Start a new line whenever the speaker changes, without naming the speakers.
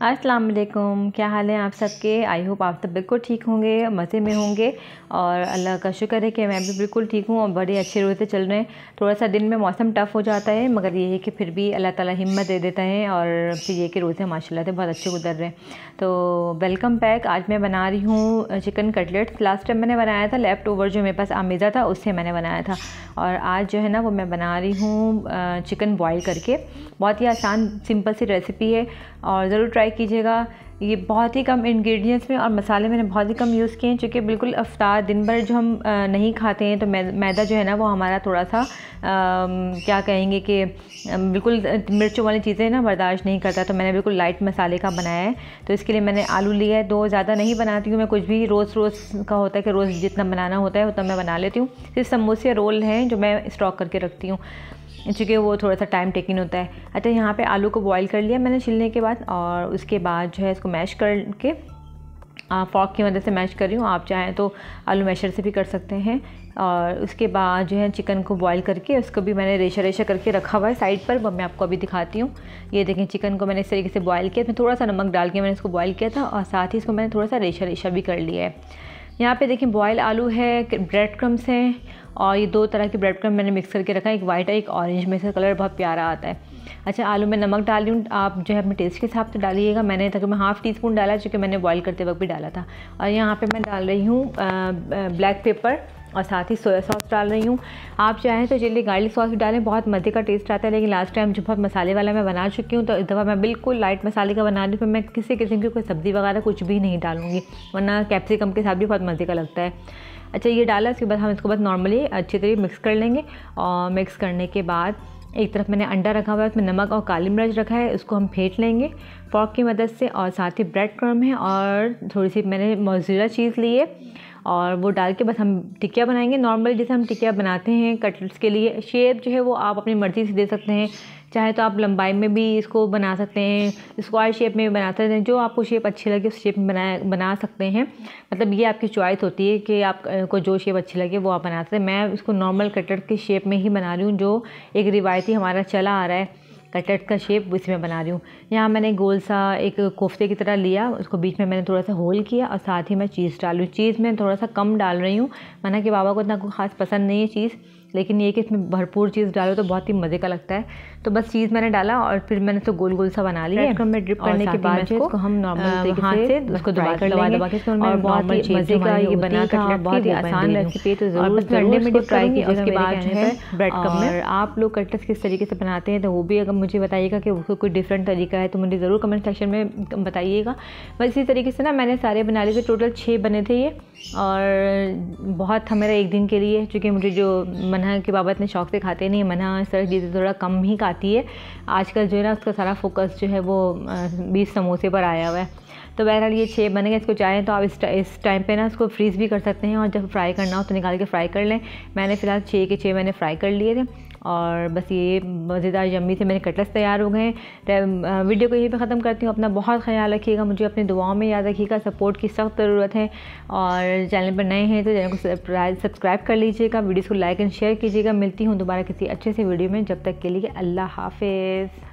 अस्सलाम वालेकुम क्या हाल है आप सबके? आई होप आप सब बिल्कुल ठीक होंगे, मज़े में होंगे। और अल्लाह का शुक्र है कि मैं भी बिल्कुल ठीक हूँ और बड़े अच्छे रोज़े चल रहे हैं। थोड़ा सा दिन में मौसम टफ़ हो जाता है, मगर ये है कि फिर भी अल्लाह ताला हिम्मत दे देता है और फिर ये कि रोज़े माशाल्लाह से बहुत अच्छे गुजर रहे हैं। तो वेलकम बैक आज मैं बना रही हूँ चिकन कटलेट्स लास्ट टाइम मैंने बनाया था लेफ़्ट ओवर जो मेरे पास आमेज़ा था, उससे मैंने बनाया था। और आज जो है ना, वो मैं बना रही हूँ चिकन बॉयल करके। बहुत ही आसान सिंपल सी रेसिपी है और ज़रूर ट्राई कीजिएगा। ये बहुत ही कम इंग्रेडिएंट्स में और मसाले मैंने बहुत ही कम यूज़ किए हैं चूँकि बिल्कुल अफ्तार दिन भर जो हम नहीं खाते हैं तो मैदा जो है ना वो हमारा थोड़ा सा आ, क्या कहेंगे कि बिल्कुल मिर्चों वाली चीज़ें ना बर्दाश्त नहीं करता तो मैंने बिल्कुल लाइट मसाले का बनाया है। तो इसके लिए मैंने आलू लिया है दो ज़्यादा नहीं बनाती हूँ मैं कुछ भी रोज़ रोज़ का होता है कि रोज़ जितना बनाना होता है उतना मैं बना लेती हूँ। सिर्फ़ समोसे रोल हैं जो मैं स्टॉक करके रखती हूँ। चूँकि वो थोड़ा सा टाइम टेकिंग होता है। अच्छा यहाँ पे आलू को बॉईल कर लिया मैंने छिलने के बाद और उसके बाद जो है इसको मैश करके फॉक की मदद से मैश कर रही हूँ। आप चाहें तो आलू मैशर से भी कर सकते हैं। और उसके बाद जो है चिकन को बॉईल करके उसको भी मैंने रेशा रेशा करके रखा हुआ है साइड पर। मैं आपको अभी दिखाती हूँ। ये देखें चिकन को मैंने इस तरीके से बॉईल किया इसमें थोड़ा सा नमक डाल के मैंने इसको बॉईल किया था और साथ ही इसको मैंने थोड़ा सा रेशा रेशा भी कर लिया है। यहाँ पे देखें बॉयल आलू है ब्रेड क्रम्स हैं। और ये दो तरह के ब्रेड क्रम मैंने मिक्स करके रखा है। एक वाइट है एक ऑरेंज में से कलर बहुत प्यारा आता है। अच्छा आलू में नमक डाल हूँ। आप जो है अपने टेस्ट के हिसाब से डालिएगा। मैंने तक मैं हाफ़ टी स्पून डाला चूँकि मैंने बॉईल करते वक्त भी डाला था। और यहाँ पे मैं डाल रही हूँ ब्लैक पेपर और साथ ही सोया सॉस डाल रही हूँ। आप चाहें तो चिल्ली गार्लिक सॉस भी डालें। बहुत मज़े का टेस्ट आता है। लेकिन लास्ट टाइम जो बहुत मसाले वाला मैं बना चुकी हूँ तो इस दफ़ा मैं बिल्कुल लाइट मसाले का बना रही हूँ मैं किसी किस्म की कोई सब्ज़ी वगैरह कुछ भी नहीं डालूँगी। वरना कैप्सिकम के साथ भी बहुत मज़े का लगता है। अच्छा ये डाला उसके बाद हम इसको बस नॉर्मली अच्छी तरीके मिक्स कर लेंगे। और मिक्स करने के बाद एक तरफ़ मैंने अंडा रखा हुआ है, उसमें नमक और काली मिर्च रखा है उसको हम फेंट लेंगे। फॉक की मदद से और साथ ही ब्रेड क्रम है और थोड़ी सी मैंने मोजीरा चीज़ ली है। और वो डाल के बस हम टिकिया बनाएँगे। नॉर्मल जैसे हम टिकिया बनाते हैं कटलेट्स के लिए शेप जो है वो आप अपनी मर्ज़ी से दे सकते हैं। चाहे तो आप लंबाई में भी इसको बना सकते हैं स्क्वायर शेप में भी बना सकते हैं, जो आपको शेप अच्छी लगे उस शेप में बना बना सकते हैं। मतलब ये आपकी चॉइस होती है कि आपको जो शेप अच्छी लगे वो आप बना सकते हैं। मैं इसको नॉर्मल कटलेट के शेप में ही बना रही हूँ, जो एक रिवायती हमारा चला आ रहा है। कटलेट का शेप इसमें बना रही हूँ। यहाँ मैंने गोल सा एक कोफ्ते की तरह लिया, उसको बीच में मैंने थोड़ा सा होल किया और साथ ही मैं चीज़ डालूँ चीज़ मैं थोड़ा सा कम डाल रही हूँ। माना कि बाबा को इतना खास पसंद नहीं है चीज़ लेकिन ये कि इसमें भरपूर चीज़ डालो तो बहुत ही मज़े का लगता है। तो बस चीज़ मैंने डाला और फिर मैंने इसको गोल गोल सा बना लिया। में ड्रिप करने के बाद इसको हम नॉर्मल हाथ से उसको दबा कर के और बहुत ही मज़े का ये बना कटलेट बहुत ही आसान रेसिपी तो ज़रूर ठंडे में ट्राई कीजिए उसके बाद जो है ब्रेड कप में। आप लोग कटलेट किस तरीके से बनाते हैं तो वो भी अगर मुझे बताइएगा कि उसको कोई डिफरेंट तरीका है तो मुझे ज़रूर कमेंट सेक्शन में बताइएगा। बस इसी तरीके से ना मैंने सारे बना लिए थे टोटल छः बने थे ये। और बहुत था मेरा एक दिन के लिए चूँकि मुझे जो मना के बाबा इतने शौक से खाते नहीं, मना इस तरह चीज़ें थोड़ा कम ही खाती है। आजकल जो है ना, उसका सारा फोकस जो है वो बीस समोसे पर आया हुआ है। तो बहरहाल ये छः बनेंगे इसको चाहें तो आप इस इस टाइम पे ना इसको फ्रीज़ भी कर सकते हैं और जब फ्राई करना हो तो निकाल के फ्राई कर लें। मैंने फ़िलहाल छः के छः मैंने फ्राई कर लिए थे। और बस ये मज़ेदार यम्मी से मेरे कटलेट्स तैयार हो गए। हैं वीडियो को यहीं पे ख़त्म करती हूँ। अपना बहुत ख्याल रखिएगा, मुझे अपनी दुआओं में याद रखिएगा, सपोर्ट की सख्त ज़रूरत है। और चैनल पर नए हैं तो चैनल को सब्सक्राइब कर लीजिएगा, वीडियोज़ को लाइक एंड शेयर कीजिएगा। मिलती हूँ दोबारा किसी अच्छे से वीडियो में, जब तक के लिए अल्लाह हाफिज़।